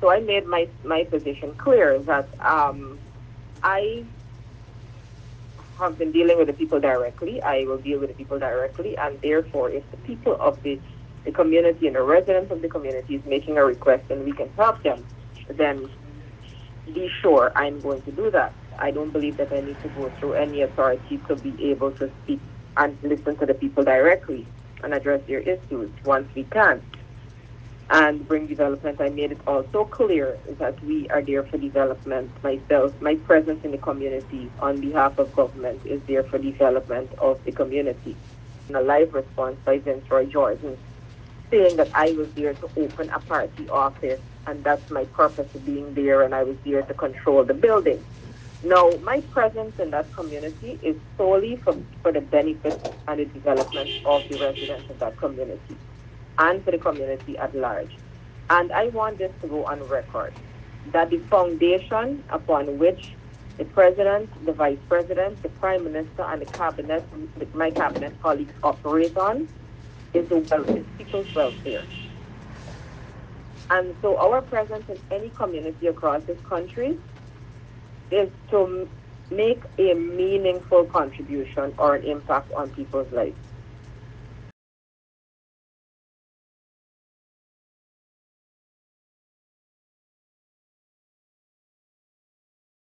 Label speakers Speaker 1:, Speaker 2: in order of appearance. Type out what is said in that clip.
Speaker 1: So I made my, my position clear that um, I have been dealing with the people directly. I will deal with the people directly, and therefore, if the people of the, the community and the residents of the community is making a request and we can help them, then be sure I'm going to do that. I don't believe that I need to go through any authority to be able to speak and listen to the people directly and address their issues once we can. And bring development, I made it also clear that we are there for development. Myself, my presence in the community on behalf of government is there for development of the community. And a live response by Vinceroy Jordan saying that I was there to open a party office and that's my purpose of being there and I was there to control the building. Now, my presence in that community is solely for, for the benefit and the development of the residents of that community and for the community at large. And I want this to go on record that the foundation upon which the president, the vice president, the prime minister, and the cabinet, my cabinet colleagues operate on is the welfare, people's welfare. And so our presence in any community across this country is to make a meaningful contribution or an impact on people's lives.